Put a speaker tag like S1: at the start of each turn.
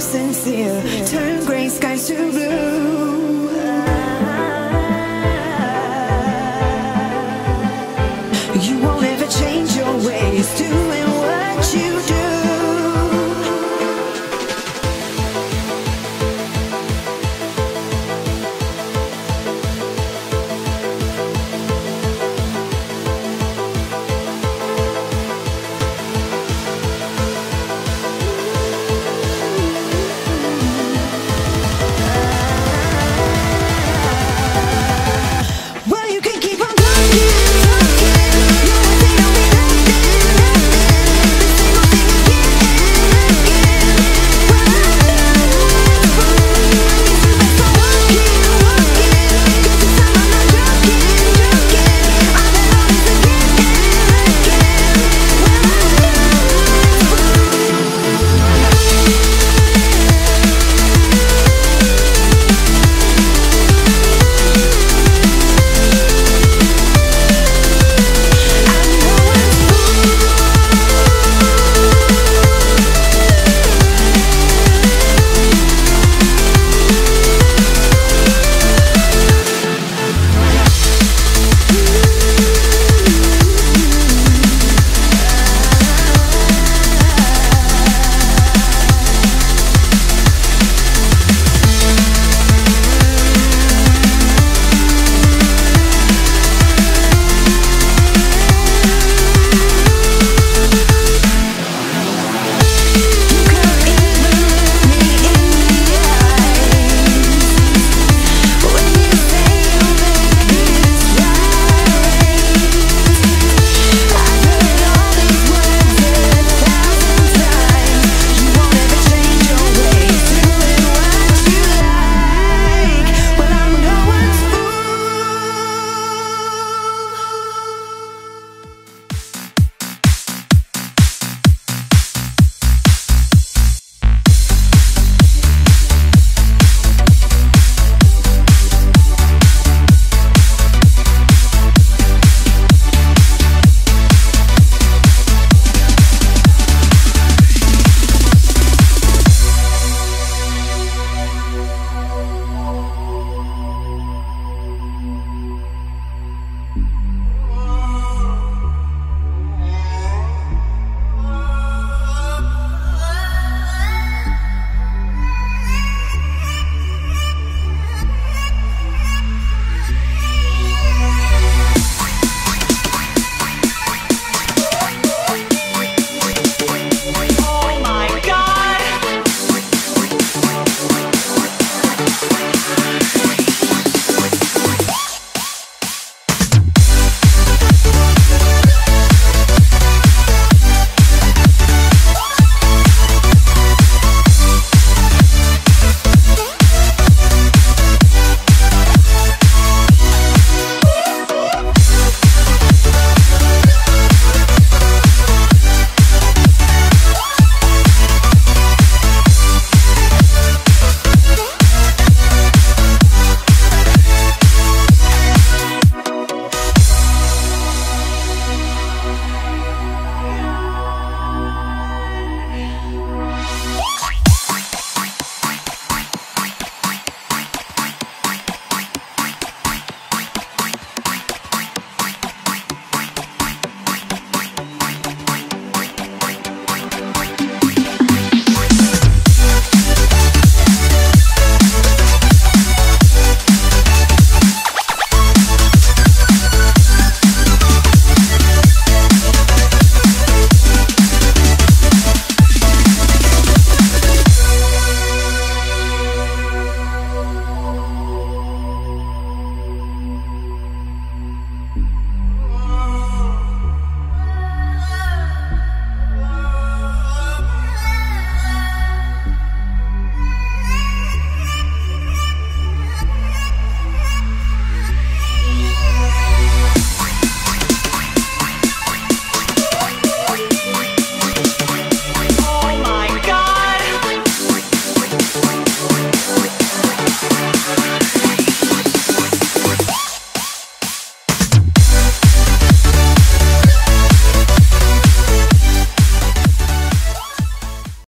S1: sincere. Turn gray skies to blue.